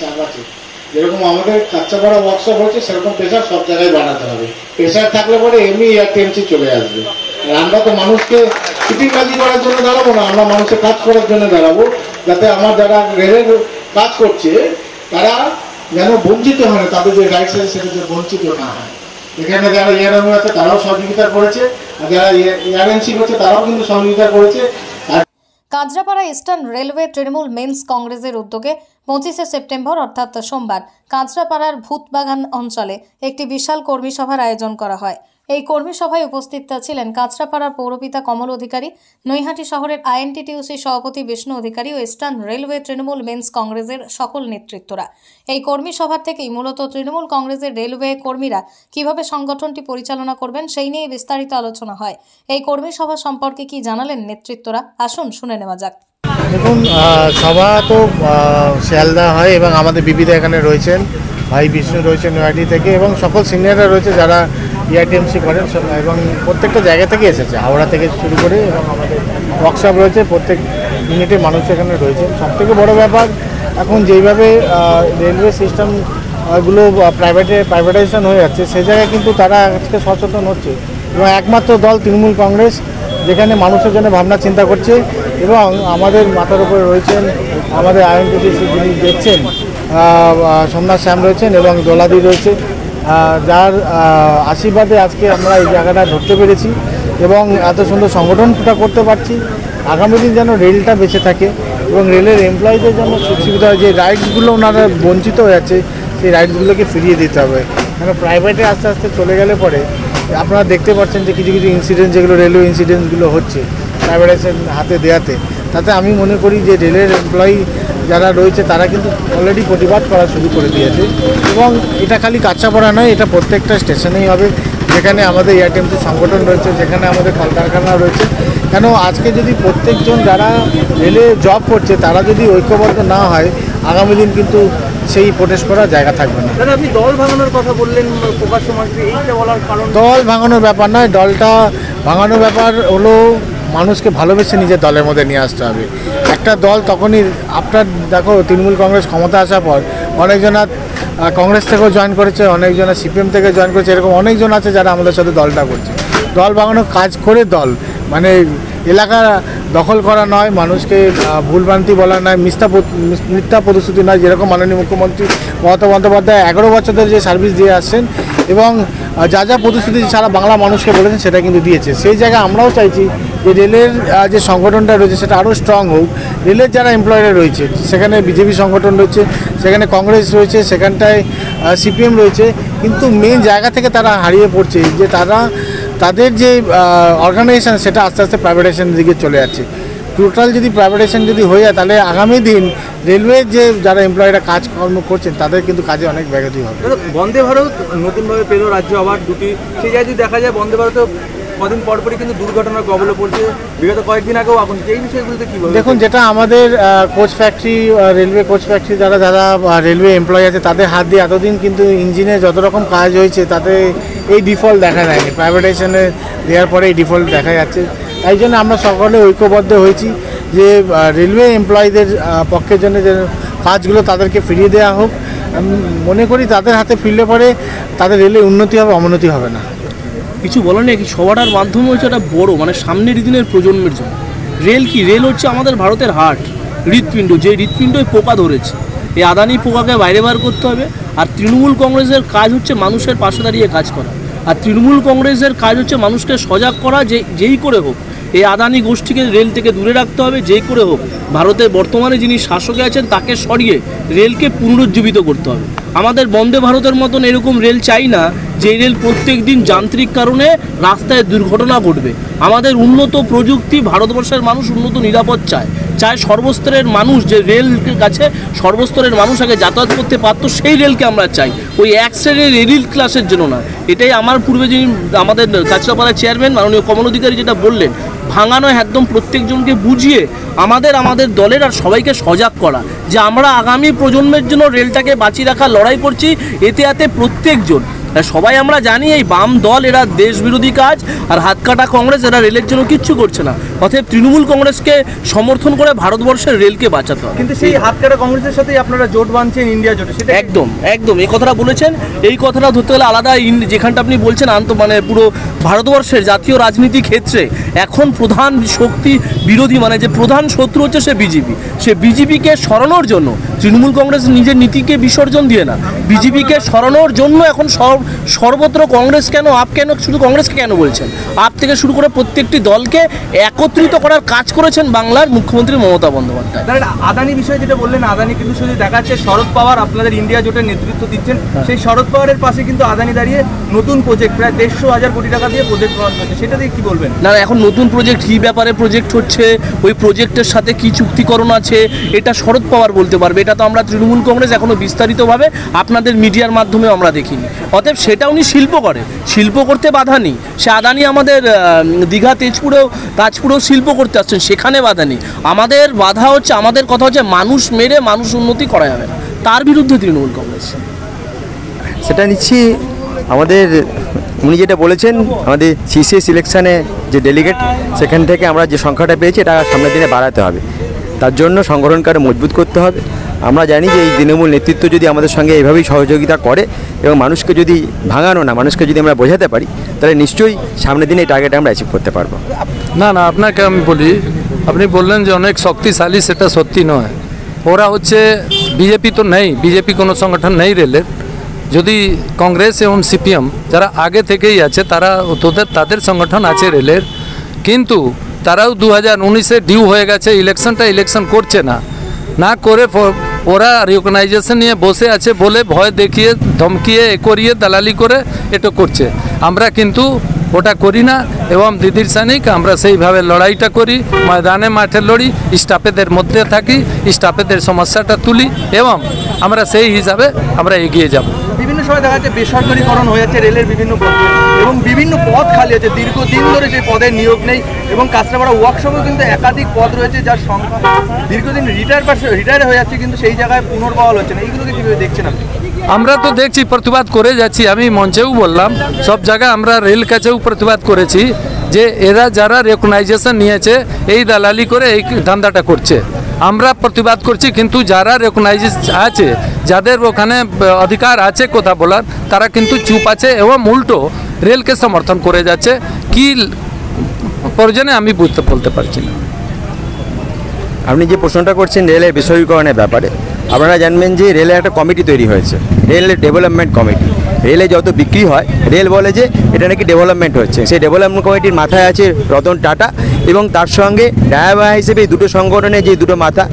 চাপ আছে। যেরকম আমাদের কাঁচাপাড়া ওয়ার্কশপ হচ্ছে সেরকম প্রেশার সব জায়গায় বানাতে হবে। প্রেশার থাকলে পরে এমনি চলে আসবে। আর আমরা তো মানুষকে করার জন্য দাঁড়াবো না, আমরা মানুষের কাজ করার জন্য দাঁড়াবো। যাতে আমার যারা রেলের কাজ করছে, তারা যেন বঞ্চিত হয় তাদের যে রাইটস আছে সেটা যে বঞ্চিত না হয়। এখানে যারা ইয়ারএম আছে, তারাও সহযোগিতা করেছে। আর যারা ইয়ারএনসি করছে তারাও কিন্তু সহযোগিতা করেছে। Kanchrapara eastern railway Trinamool men's কংগ্রেসের উদ্যোগে পঁচিশে সেপ্টেম্বর, অর্থাৎ সোমবার, কাঁচরাপাড়ার ভূতবাগান অঞ্চলে একটি বিশাল কর্মী সভার আয়োজন করা হয়। এই কর্মী সভায় উপস্থিত ছিলেন কাঁচরাপাড়ার পৌরপিতা কমল অধিকারী, নৈহাটি শহরের আইএনটিটিউসি সভাপতি বিষ্ণু অধিকারী ও ইস্টার্ন রেলওয়ে তৃণমূল মেন্স কংগ্রেসের সকল নেতৃত্বরা। এই কর্মী সভা থেকেই মূলত তৃণমূল কংগ্রেসের রেলওয়ে কর্মীরা কীভাবে সংগঠনটি পরিচালনা করবেন সেই নিয়ে বিস্তারিত আলোচনা হয়। এই কর্মী সভা সম্পর্কে কি জানালেন নেতৃত্বরা? আসুন, শুনে নেওয়া যাক। দেখুন সভা তো শিয়ালদা হয় এবং আমাদের বিবিধা এখানে রয়েছেন, ভাই বিষ্ণু রয়েছেন নয়াটি থেকে এবং সকল সিনিয়ররা রয়েছে যারা ইআরটিএমসি করেন এবং প্রত্যেকটা জায়গা থেকে এসেছে, হাওড়া থেকে শুরু করে এবং আমাদের ওয়ার্কশপ রয়েছে, প্রত্যেক ইউনিটে মানুষ এখানে রয়েছে। সব থেকে বড় ব্যাপার, এখন যেইভাবে রেলওয়ে সিস্টেমগুলো প্রাইভেটে প্রাইভেটাইজেশন হয়ে যাচ্ছে, সে জায়গায় কিন্তু তারা আজকে সচেতন হচ্ছে। এবং একমাত্র দল তৃণমূল কংগ্রেস, যেখানে মানুষের জন্য ভাবনা, চিন্তা করছে এবং আমাদের মাথার উপরে রয়েছেন, আমাদের আইএনটিসি যিনি দেখছেন সোমনাথ শ্যাম রয়েছেন এবং দোলাদি রয়েছে। যার আশীর্বাদে আজকে আমরা এই জায়গাটা ধরতে পেরেছি এবং এত সুন্দর সংগঠনটা করতে পারছি। আগামী দিন যেন রেলটা বেঁচে থাকে এবং রেলের এমপ্লয়ীদের জন্য সুবিধা যে রাইটসগুলো ওনারা বঞ্চিত হয়ে যাচ্ছে সেই রাইটসগুলোকে ফিরিয়ে দিতে হবে। কেন প্রাইভেটে আস্তে আস্তে চলে গেলে পরে আপনারা দেখতে পাচ্ছেন যে কিছু কিছু ইনসিডেন্ট যেগুলো রেলওয়ে ইনসিডেন্টগুলো হচ্ছে প্রাইভেটাইজেশন হাতে দেওয়াতে তাতে আমি মনে করি যে রেলের এমপ্লয়ি যারা রয়েছে তারা কিন্তু অলরেডি প্রতিবাদ করা শুরু করে দিয়েছে। এবং এটা খালি কাঁচাপাড়া নয় এটা প্রত্যেকটা স্টেশনেই হবে। যেখানে আমাদের এয়ারটেমসি সংগঠন রয়েছে যেখানে আমাদের কলকারখানা রয়েছে। কেন আজকে যদি প্রত্যেকজন যারা রেলে জব করছে তারা যদি ঐক্যবদ্ধ না হয় আগামী দিন কিন্তু সেই প্রোটেস্ট করার জায়গা থাকবে না। দাদা আপনি দল ভাঙানোর কথা বললেন প্রকাশ্য মঞ্চে এইটা বলার কারণ দল ভাঙানোর ব্যাপার নয় দলটা ভাঙানোর ব্যাপার হলো মানুষকে ভালোবেসে নিজের দলের মধ্যে নিয়ে আসতে হবে। একটা দল তখনই, আপনার দেখো, তৃণমূল কংগ্রেস ক্ষমতা আসার পর অনেকজনা কংগ্রেস থেকেও জয়েন করেছে অনেকজনা সিপিএম থেকে জয়েন করেছে, এরকম অনেকজন আছে যারা আমাদের সাথে দলটা করছে। দল ভাঙানোর কাজ করে দল। মানে এলাকা দখল করা নয়, মানুষকে ভুলভ্রান্তি বলা নয়, মিথ্যা মিথ্যা প্রতিশ্রুতি নয়, যেরকম মাননীয় মুখ্যমন্ত্রী মমতা বন্দ্যোপাধ্যায় এগারো বছর ধরে যে সার্ভিস দিয়ে আসছেন এবং যা যা প্রতিশ্রুতি সারা বাংলা মানুষকে বলেছেন সেটা কিন্তু দিয়েছে। সেই জায়গায় আমরাও চাইছি যে রেলের যে সংগঠনটা রয়েছে সেটা আরও স্ট্রং হোক। রেলের যারা এমপ্লয়াররা রয়েছে, সেখানে বিজেপি সংগঠন রয়েছে, সেখানে কংগ্রেস রয়েছে, সেখানটায় সিপিএম রয়েছে, কিন্তু মেন জায়গা থেকে তারা হারিয়ে পড়ছে যে তারা, তাদের যে অর্গানাইজেশন সেটা আস্তে আস্তে প্রাইভেটাইজেশনের দিকে চলে যাচ্ছে। টোটাল যদি প্রাইভেটাইজেশন যদি হয়ে যায় তাহলে আগামী দিন রেলওয়ে যে যারা এমপ্লয়িরা কাজকর্ম করছেন তাদের কিন্তু কাজে অনেক ব্যাঘাতি হবে। বন্দে ভারত নতুনভাবে পেল রাজ্য আবার দুটি। সেই জায়গায় যদি দেখা যায় বন্দে ভারত কদিন পর পরই কিন্তু দুর্ঘটনার কবলে পড়ছে। বিগত কয়েকদিন আগেও এখন এই বিষয়গুলোতে কি বলবেন দেখুন যেটা আমাদের coach factory railway coach factory যারা যারা রেলওয়ে এমপ্লয়ি আছে তাদের হাত দিয়ে এতদিন কিন্তু ইঞ্জিনে যত রকম কাজ হয়েছে তাতে এই ডিফল্ট দেখা যায়নি। প্রাইভেটাইজেশনে দেওয়ার পরে এই ডিফল্ট দেখা যাচ্ছে। তাই জন্য আমরা সকলে ঐক্যবদ্ধ হয়েছি যে রেলওয়ে এমপ্লয়ীদের পক্ষের জন্য যে কাজগুলো তাদেরকে ফিরিয়ে দেওয়া হোক। মনে করি তাদের হাতে ফিরলে পরে তাদের রেলে উন্নতি হবে, অবনতি হবে না। কিছু বলার নেই সবার মাধ্যমে হচ্ছে একটা বড় মানে সামনের দিনের প্রজন্মের জন্য। রেল কি? রেল হচ্ছে আমাদের ভারতের হাট, হৃৎপিণ্ড। যে হৃৎপিণ্ডই পোকা ধরেছে, এই আদানি পোকাকে বাইরে বার করতে হবে। আর তৃণমূল কংগ্রেসের কাজ হচ্ছে মানুষের পাশে দাঁড়িয়ে কাজ করা। আর তৃণমূল কংগ্রেসের কাজ হচ্ছে মানুষকে সজাগ করা, যে, যেই করে হোক। এই আদানি গোষ্ঠীকে রেল থেকে দূরে রাখতে হবে, যে করে হোক, ভারতের বর্তমানে যিনি শাসকে আছেন, তাকে সরিয়ে রেলকে পুনরুজ্জীবিত করতে হবে। আমাদের বন্দে ভারতের মতন এরকম রেল চাই না, যে রেল প্রত্যেক দিন যান্ত্রিক কারণে রাস্তায় দুর্ঘটনা ঘটবে। আমাদের উন্নত প্রযুক্তি ভারতবর্ষের মানুষ উন্নত নিরাপদ চায়। চায় সর্বস্তরের মানুষ যে রেলের কাছে সর্বস্তরের মানুষ আগে যাতায়াত করতে পারতো, সেই রেলকে আমরা চাই। ওই এক শ্রেণির রেল ক্লাসের জন্য না। এটাই আমার পূর্বে যিনি আমাদের কাছড়াপাড়ার চেয়ারম্যান, মাননীয় কমল অধিকারী যেটা বললেন ভাঙানো একদম প্রত্যেকজনকে বুঝিয়ে আমাদের আমাদের দলের আর সবাইকে সজাগ করা। যে আমরা আগামী প্রজন্মের জন্য রেলটাকে বাঁচিয়ে রাখার লড়াই করছি, এতে এতে প্রত্যেকজন। সবাই আমরা জানি এই বাম দল, এরা দেশ বিরোধী কাজ, আর হাত কাটা কংগ্রেস, এরা রেলের জন্য কিচ্ছু করছে না। অতএব তৃণমূল কংগ্রেসকে সমর্থন করে ভারতবর্ষের রেলকে বাঁচাতে হবে। কিন্তু সেই হাত কাটা কংগ্রেসের সাথেই আপনারা জোট বাঁধছেন ইন্ডিয়া জোটে সেটা একদম একদম এই কথাটা বলেছেন। এই কথাটা ধরতে গেলে আলাদা যেখানটা আপনি বলছেন আন্ত মানে পুরো ভারতবর্ষের জাতীয় রাজনীতি ক্ষেত্রে এখন প্রধান শক্তি বিরোধী মানে যে প্রধান শত্রু হচ্ছে সে বিজেপি। সে বিজেপিকে সরানোর জন্য তৃণমূল কংগ্রেস নিজের নীতিকে বিসর্জন দিয়ে না। বিজেপিকে সরানোর জন্য এখন সর- সর্বত্র কংগ্রেস কেন আপ কেন শুধু কংগ্রেসকে কেন বলছেন? আপ থেকে শুরু করে প্রত্যেকটি দলকে একত্রিত করার কাজ করেছেন বাংলার মুখ্যমন্ত্রী মমতা বন্দ্যোপাধ্যায়। আদানি বিষয়ে যেটা বললেন আদানি কিন্তু শুধু দেখাচ্ছে শরদ পাওয়ার আপনাদের ইন্ডিয়া জোটের নেতৃত্ব দিচ্ছেন। সেই শরদ পাওয়ারের পাশে কিন্তু আদানি দাঁড়িয়ে নতুন প্রজেক্ট প্রায় দেড়শো হাজার কোটি টাকা দিয়ে প্রজেক্ট লঞ্চ হচ্ছে। সেটা দিয়ে কি বলবেন? না এখন নতুন প্রজেক্ট কী ব্যাপারে প্রজেক্ট হচ্ছে? ওই প্রজেক্টের সাথে কি চুক্তিকরণ আছে? এটা শরদ পাওয়ার বলতে পারবে। এটা তো আমরা তৃণমূল কংগ্রেস এখনও বিস্তারিতভাবে আপনাদের মিডিয়ার মাধ্যমে আমরা দেখিনি। অতএব সেটা উনি শিল্প করে। শিল্প করতে বাধা নেই। সে আদানি আমাদের দীঘা তেজপুরেও তাজপুরেও শিল্প করতে আসছেন, সেখানে বাধা নেই। আমাদের বাধা হচ্ছে, আমাদের কথা হচ্ছে মানুষ মেরে মানুষ উন্নতি করা যাবে তার বিরুদ্ধে তৃণমূল কংগ্রেস। সেটা নিচ্ছি, আমাদের, উনি যেটা বলেছেন, আমাদের সিসিএস সিলেকশানে যে ডেলিগেট সেখান থেকে আমরা যে সংখ্যাটা পেয়েছি, এটা সামনের দিনে বাড়াতে হবে। তার জন্য সংগঠনকে আরও মজবুত করতে হবে। আমরা জানি যে এই তৃণমূল নেতৃত্ব যদি আমাদের সঙ্গে এইভাবেই সহযোগিতা করে এবং মানুষকে যদি ভাঙানো না, মানুষকে যদি আমরা বোঝাতে পারি, তাহলে নিশ্চয়ই সামনের দিনে এই টার্গেট আমরা অ্যাচিভ করতে পারব। না না, আপনাকে আমি বলি, আপনি বললেন যে অনেক শক্তিশালী, সেটা সত্যি নয়। ওরা হচ্ছে বিজেপি তো নেই, বিজেপি কোনো সংগঠন নেই রেলের যদি কংগ্রেস এবং সিপিএম যারা আগে থেকেই আছে, তারা তোদের তাদের সংগঠন আছে রেলের। কিন্তু তারাও দু হাজার উনিশে ডিউ হয়ে গেছে, ইলেকশনটা ইলেকশন করছে না। না করে ওরা রিকগনাইজেশন নিয়ে বসে আছে বলে ভয় দেখিয়ে, ধমকিয়ে, এ করিয়ে, দালালি করে এটা করছে। আমরা কিন্তু ওটা করি না। এবং দিদির সানিক, আমরা সেইভাবে লড়াইটা করি, ময়দানে মাঠে লড়ি, স্টাফেদের মধ্যে থাকি, স্টাফেদের সমস্যাটা তুলি এবং আমরা সেই হিসাবে আমরা এগিয়ে যাব। সময় দেখা যাচ্ছে বেসরকারিকরণ হয়ে যাচ্ছে, রেলের বিভিন্ন পথে। এবং বিভিন্ন পথ খালি আছে। দীর্ঘদিন ধরে সেই পদে নিয়োগ নেই এবং কাঁচরাপাড়া ওয়ার্কশপেও কিন্তু একাধিক পদ রয়েছে যার সংখ্যা দীর্ঘদিন রিটায়ার রিটায়ার হয়ে যাচ্ছে, কিন্তু সেই জায়গায় পুনর্বহাল হচ্ছে না। এইগুলোকে কীভাবে দেখছেন আপনি? আমরা তো দেখছি, প্রতিবাদ করে যাচ্ছি। আমি মঞ্চেও বললাম, সব জায়গায় আমরা রেল কাছেও প্রতিবাদ করেছি। যে এরা যারা রেকগনাইজেশন নিয়েছে, এই দালালি করে এই ধান্দাটা করছে। আমরা প্রতিবাদ করছি, কিন্তু যারা রেকগনাইজ আছে, যাদের ওখানে অধিকার আছে কথা বলার, তারা কিন্তু চুপ আছে এবং উল্টো রেলকে সমর্থন করে যাচ্ছে। কি প্রয়োজনে আমি বুঝতে, বলতে পারছি না। আপনি যে প্রশ্নটা করছেন রেলের বেসরকারীকরণের ব্যাপারে আপনারা জানবেন যে রেলের একটা কমিটি তৈরি হয়েছে রেলের ডেভেলপমেন্ট কমিটি। রেলে যত বিক্রি হয়, রেল বলে যে এটা নাকি ডেভেলপমেন্ট হচ্ছে। সেই ডেভেলপমেন্ট কমিটির মাথায় আছে রতন টাটা এবং তার সঙ্গে ডায়াবা হিসেবে দুটো সংগঠনের যে দুটো মাথা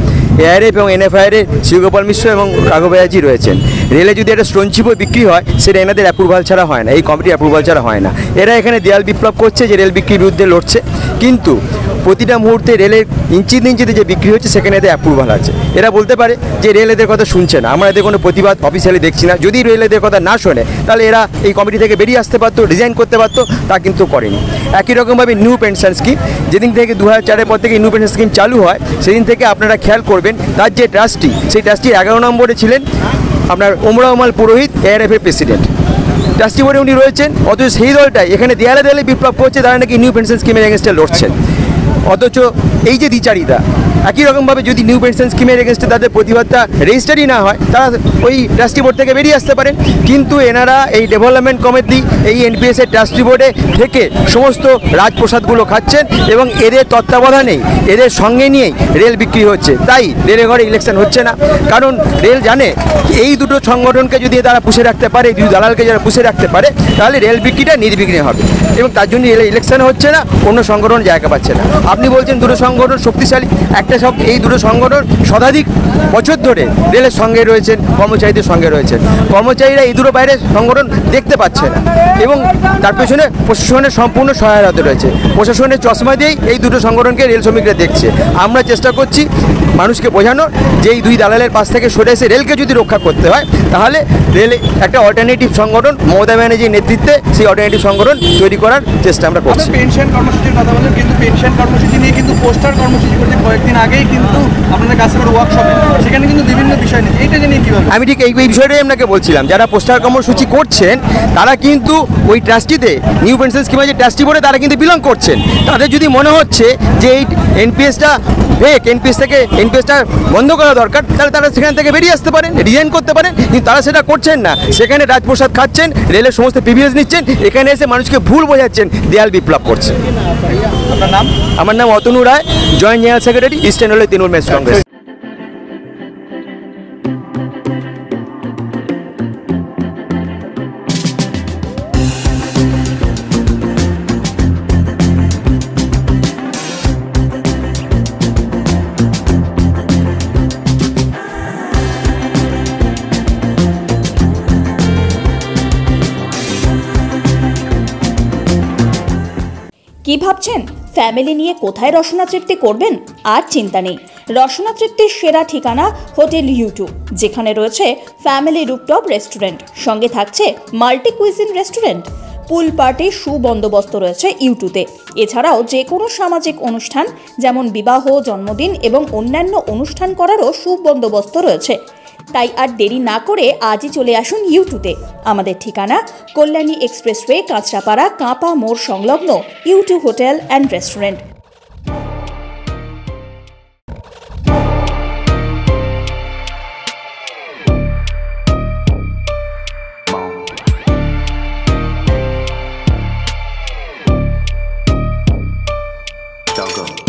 এআরএফ এবং এনএফআইআরের শিবগোপাল মিশ্র এবং রাঘব ব্যানার্জি রয়েছেন। রেলে যদি একটা স্টোনচিপ বিক্রি হয়, সেটা এনাদের অ্যাপ্রুভাল ছাড়া হয় না। এই কমিটির অ্যাপ্রুভাল ছাড়া হয় না। এরা এখানে দেয়াল বিপ্লব করছে যে রেল বিক্রির বিরুদ্ধে লড়ছে। কিন্তু প্রতিটা মুহূর্তে রেলের ইঞ্চিতে ইঞ্চিতে যে বিক্রি হচ্ছে, সেখানে এদের অ্যাপ্রুভাল আছে। এরা বলতে পারে যে রেল এদের কথা শুনছে না। আমরা এদের কোনো প্রতিবাদ অফিসিয়ালি দেখছি না। যদি রেল এদের কথা না শোনে, তাহলে এরা এই কমিটি থেকে বেরিয়ে আসতে পারতো ডিজাইন করতে পারতো, তা কিন্তু করেনি। একই রকমভাবে নিউ পেনশন স্কিম যেদিন থেকে দু হাজার চারের পর থেকে নিউ পেনশন স্কিম চালু হয়, সেদিন থেকে আপনারা খেয়াল করবেন তার যে ট্রাস্টি, সেই ট্রাস্টির এগারো নম্বরে ছিলেন আপনার ওমরাউমাল পুরোহিত এআরএফ এর প্রেসিডেন্ট। ট্রাস্টি বোর্ডে উনি রয়েছেন, অথচ সেই দলটাই এখানে দেয়ালে দেয়ালে বিপ্লব করছে, তারা নাকি নিউ পেনশন স্কিমের এগেনস্টে লড়ছেন। অথচ এই যে দ্বিচারিতা, একই রকমভাবে যদি নিউ পেনশন স্কিমের এগেনস্টে তাদের প্রতিবাদটা রেজিস্টারই না হয়, তারা ওই ট্রাস্টি বোর্ড থেকে বেরিয়ে আসতে পারেন কিন্তু এনারা এই ডেভেলপমেন্ট কমিটি এই এনপিএসের ট্রাস্টি বোর্ডে থেকে সমস্ত রাজপ্রসাদগুলো খাচ্ছেন এবং এদের তত্ত্বাবধানেই, এদের সঙ্গে নিয়েই রেল বিক্রি হচ্ছে। তাই রেলে ঘরে ইলেকশন হচ্ছে না। কারণ রেল জানে এই দুটো সংগঠনকে যদি তারা পুষে রাখতে পারে দুই দালালকে যারা পুষে রাখতে পারে, তাহলে রেল বিক্রিটা নির্বিঘ্নে হবে। এবং তার জন্য রেল ইলেকশন হচ্ছে না, অন্য সংগঠন জায়গা পাচ্ছে না। আপনি বলছেন দুটো সংগঠন শক্তিশালী, একটা সব এই দুটো সংগঠন শতাধিক বছর ধরে রেলের সঙ্গে রয়েছেন, কর্মচারীদের সঙ্গে রয়েছেন। কর্মচারীরা এই দুটো বাইরে সংগঠন দেখতে পাচ্ছে না। এবং তার পেছনে প্রশাসনের সম্পূর্ণ সহায়তা রয়েছে। প্রশাসনের চশমা দিয়েই এই দুটো সংগঠনকে রেল শ্রমিকরা দেখছে। আমরা চেষ্টা করছি মানুষকে বোঝানোর যে এই দুই দালালের পাশ থেকে সরে এসে রেলকে যদি রক্ষা করতে হয়, তাহলে রেল একটা অল্টারনেটিভ সংগঠন, মমতা ব্যানার্জির নেতৃত্বে সেই অল্টারনেটিভ সংগঠন তৈরি করার চেষ্টা আমরা করছি। পেনশন কর্মসূচির কথা বলেন কিন্তু পেনশন কর্মসূচি কর্মসূচি নিয়ে কিন্তু পোস্টার কর্মসূচি করতে কয়েকদিন আগেই কিন্তু আপনাদের কাস্টমার ওয়ার্কশপে সেখানে কিন্তু বিভিন্ন বিষয় নিয়ে। এইটাকে নিয়ে কীভাবে? আমি ঠিক এই বিষয়টাই আপনাকে বলছিলাম। যারা পোস্টার কর্মসূচি করছেন, তারা কিন্তু ওই ট্রাস্টিতে নিউ পেনশন স্কিমে যে ট্রাস্টি বোর্ডে তারা কিন্তু বিলং করছেন। তাদের যদি মনে হচ্ছে যে এই এনপিএসটা ফেক এনপিএস থেকে এনপিএসটা বন্ধ করা দরকার, তাহলে তারা সেখান থেকে বেরিয়ে আসতে পারেন রিজাইন করতে পারেন। কিন্তু তারা সেটা করছেন না। সেখানে রাজপ্রসাদ খাচ্ছেন, রেলের সমস্ত প্রিভিয়াস নিচ্ছেন, এখানে এসে মানুষকে ভুল বোঝাচ্ছেন, দেয়াল বিপ্লব করছেন আপনার নাম? আমার নাম Atanu Roy joint general secretary eastern railway Trinamool men's Congress. কি ভাবছেন? ফ্যামিলি নিয়ে কোথায় রসনা তৃপ্তি করবেন? আর চিন্তা নেই। রসনা তৃপ্তির সেরা ঠিকানা হোটেল ইউটিউব যেখানে রয়েছে ফ্যামিলি রুপটপ রেস্টুরেন্ট সঙ্গে থাকছে multi cuisine restaurant pool party সুবন্দোবস্ত রয়েছে ইউটিউবে এছাড়াও যে কোনো সামাজিক অনুষ্ঠান, যেমন বিবাহ, জন্মদিন এবং অন্যান্য অনুষ্ঠান করারও সুবন্দোবস্ত রয়েছে। তাই আর দেরি না করে আজই চলে আসুন ইউটিউবে আমাদের ঠিকানা কল্যাণী এক্সপ্রেসওয়ে, কাঁচরাপাড়া, কাঁপা মোড় সংলগ্ন YouTube hotel and restaurant Don't go.